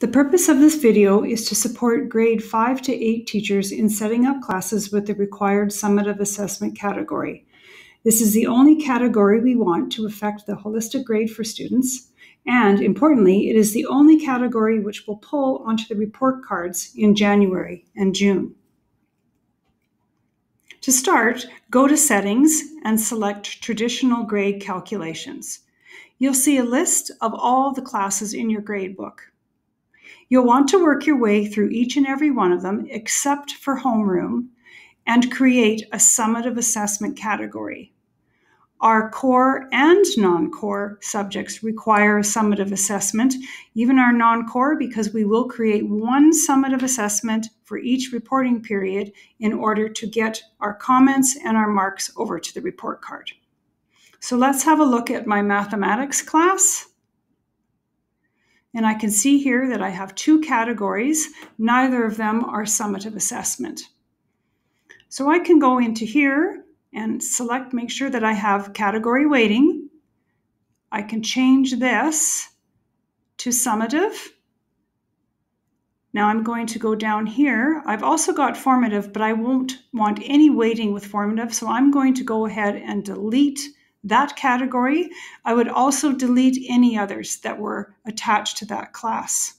The purpose of this video is to support grade 5 to 8 teachers in setting up classes with the required summative assessment category. This is the only category we want to affect the holistic grade for students, and importantly, it is the only category which will pull onto the report cards in January and June. To start, go to Settings and select Traditional Grade Calculations. You'll see a list of all the classes in your gradebook. You'll want to work your way through each and every one of them, except for homeroom, and create a summative assessment category. Our core and non core subjects require a summative assessment, even our non core, because we will create one summative assessment for each reporting period in order to get our comments and our marks over to the report card. So let's have a look at my mathematics class. And I can see here that I have two categories. Neither of them are summative assessment. So I can go into here and select, make sure that I have category weighting. I can change this to summative. Now I'm going to go down here. I've also got formative, but I won't want any weighting with formative. So I'm going to go ahead and delete that category. I would also delete any others that were attached to that class.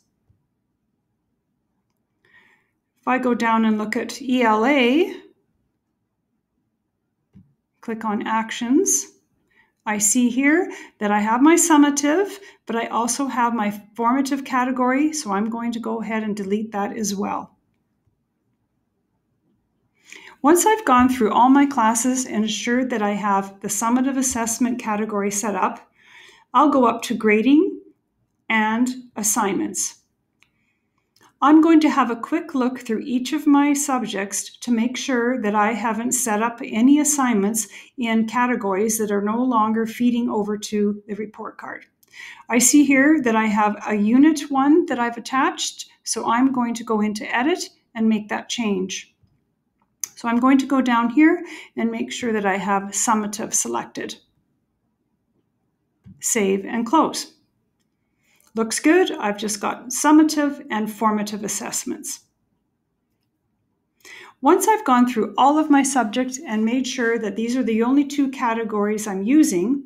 If I go down and look at ELA, click on Actions, I see here that I have my summative, but I also have my formative category, so I'm going to go ahead and delete that as well. Once I've gone through all my classes and assured that I have the summative assessment category set up, I'll go up to grading and assignments. I'm going to have a quick look through each of my subjects to make sure that I haven't set up any assignments in categories that are no longer feeding over to the report card. I see here that I have a unit one that I've attached, so I'm going to go into edit and make that change. So I'm going to go down here and make sure that I have summative selected. Save and close. Looks good. I've just got summative and formative assessments. Once I've gone through all of my subjects and made sure that these are the only two categories I'm using,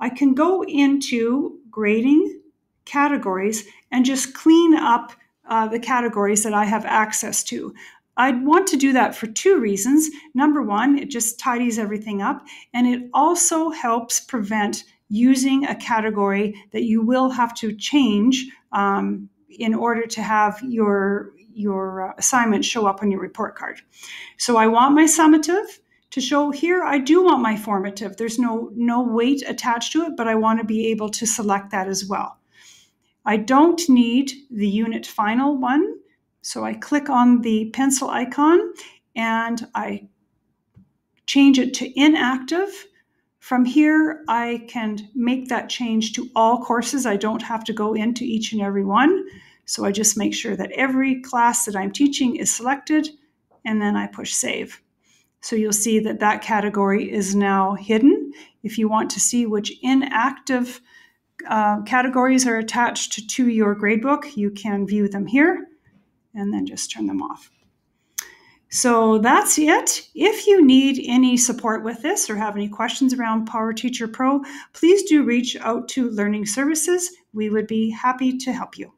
I can go into grading categories and just clean up uh, the categories that I have access to. I'd want to do that for two reasons. Number one, it just tidies everything up, and it also helps prevent using a category that you will have to change um, in order to have your your uh, assignment show up on your report card. So I want my summative to show here. I do want my formative. There's no no weight attached to it, but I want to be able to select that as well. I don't need the unit final one so I click on the pencil icon and I change it to inactive. From here, I can make that change to all courses. I don't have to go into each and every one. So I just make sure that every class that I'm teaching is selected and then I push save. So you'll see that that category is now hidden. If you want to see which inactive uh, categories are attached to your gradebook, you can view them here and then just turn them off. So that's it. If you need any support with this or have any questions around PowerTeacher Pro, please do reach out to Learning Services. We would be happy to help you.